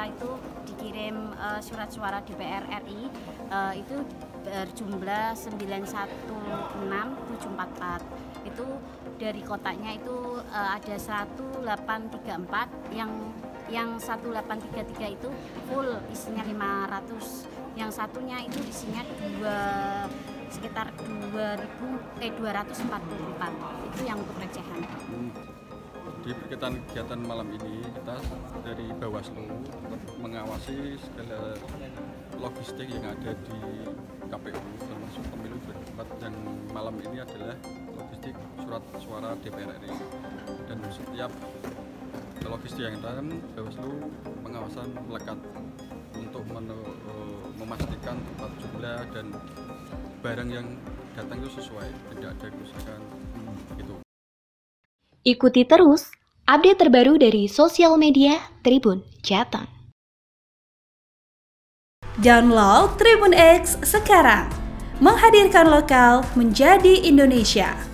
kita itu dikirim uh, surat suara DPR RI uh, eh, itu berjumlah 916744 itu dari kotaknya itu uh, ada 1834 yang yang 1833 itu full isinya 500 yang satunya itu isinya dua sekitar 2000 eh 244 itu yang untuk recehan di berkaitan kegiatan malam ini kita dari Bawaslu mengawasi segala logistik yang ada di KPU termasuk pemilu 2024 yang malam ini adalah logistik surat suara DPR RI dan setiap logistik yang datang Bawaslu pengawasan melekat untuk memastikan tempat jumlah dan barang yang datang itu sesuai tidak ada kerusakan. Ikuti terus update terbaru dari sosial media Tribun Jateng. Download Tribun X sekarang, menghadirkan lokal menjadi Indonesia.